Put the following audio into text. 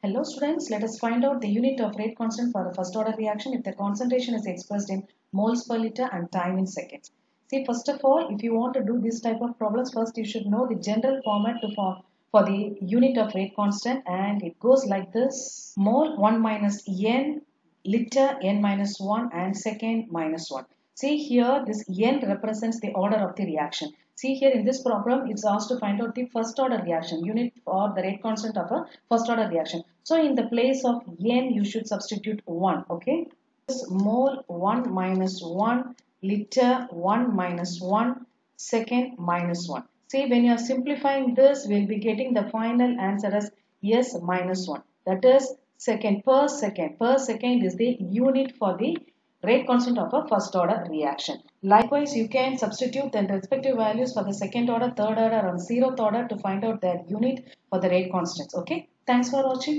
Hello students, let us find out the unit of rate constant for a first order reaction if the concentration is expressed in moles per liter and time in seconds. See first of all if you want to do this type of problems first you should know the general format to for, for the unit of rate constant and it goes like this mole 1 minus n liter n minus 1 and second minus 1. See here this n represents the order of the reaction. See here in this problem it's asked to find out the first order reaction unit or the rate constant of a first order reaction. So in the place of n you should substitute 1 okay. Mole 1 minus 1 liter 1 minus 1 second minus 1. See when you are simplifying this we will be getting the final answer as s minus 1 that is second per second per second is the unit for the rate constant of a first order reaction. Likewise, you can substitute the respective values for the second order, third order and zeroth order to find out their unit for the rate constants. Okay. Thanks for watching.